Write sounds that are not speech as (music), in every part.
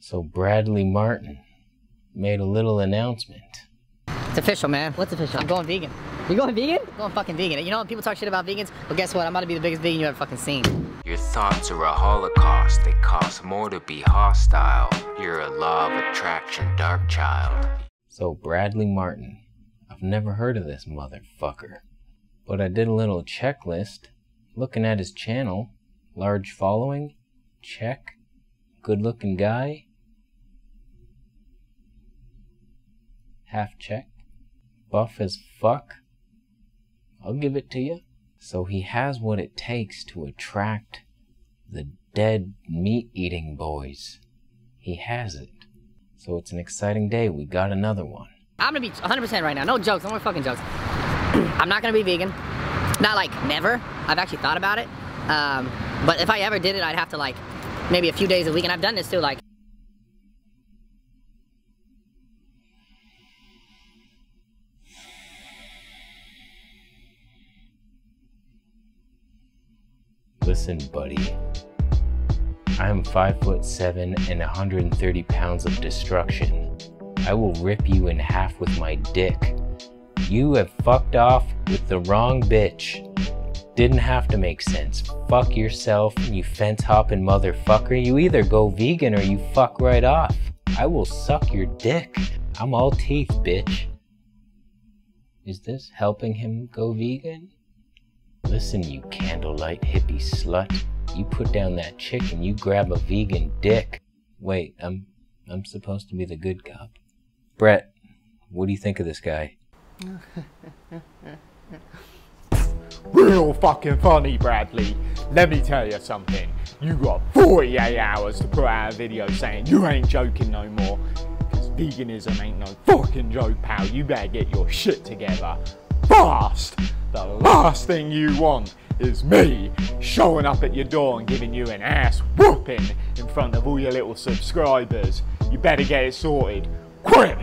So Bradley Martyn made a little announcement. It's official, man. What's official? I'm going vegan. You're going vegan? I'm going fucking vegan. You know when people talk shit about vegans? Well, guess what? I'm about to be the biggest vegan you ever fucking seen. Your thoughts are a holocaust. They cost more to be hostile. You're a law of attraction dark child. So Bradley Martyn. I've never heard of this motherfucker. But I did a little checklist. Looking at his channel. Large following. Check. Good looking guy. Half check. Buff as fuck. I'll give it to you. So he has what it takes to attract the dead meat eating boys. He has it. So it's an exciting day. We got another one. I'm gonna be 100% right now. No jokes. No more fucking jokes. (clears throat) I'm not gonna be vegan. Not like never. I've actually thought about it. Um, but if I ever did it, I'd have to like maybe a few days a week. And I've done this too. Like Listen, buddy. I am 5 foot 7 and 130 pounds of destruction. I will rip you in half with my dick. You have fucked off with the wrong bitch. Didn't have to make sense. Fuck yourself, you fence hopping motherfucker. You either go vegan or you fuck right off. I will suck your dick. I'm all teeth, bitch. Is this helping him go vegan? Listen, you candlelight hippie slut. You put down that chick and you grab a vegan dick. Wait, I'm I'm supposed to be the good cop. Brett, what do you think of this guy? (laughs) Real fucking funny, Bradley. Let me tell you something. You got 48 hours to put out a video saying you ain't joking no more. Because veganism ain't no fucking joke, pal. You better get your shit together. Fast! The last thing you want is me showing up at your door and giving you an ass whooping in front of all your little subscribers. You better get it sorted. Quick!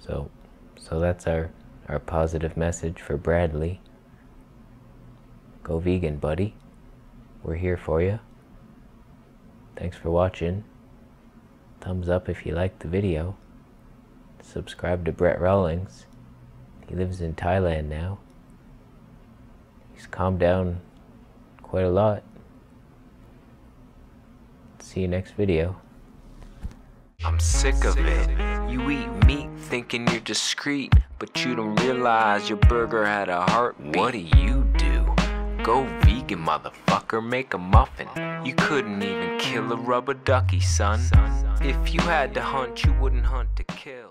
So so that's our our positive message for Bradley. Go vegan, buddy. We're here for you. Thanks for watching. Thumbs up if you liked the video. Subscribe to Brett Rawlings. He lives in Thailand now. He's calmed down quite a lot. See you next video. I'm sick of it. You eat meat thinking you're discreet, but you don't realize your burger had a heartbeat. What do you? Go vegan, motherfucker, make a muffin. You couldn't even kill a rubber ducky, son. If you had to hunt, you wouldn't hunt to kill.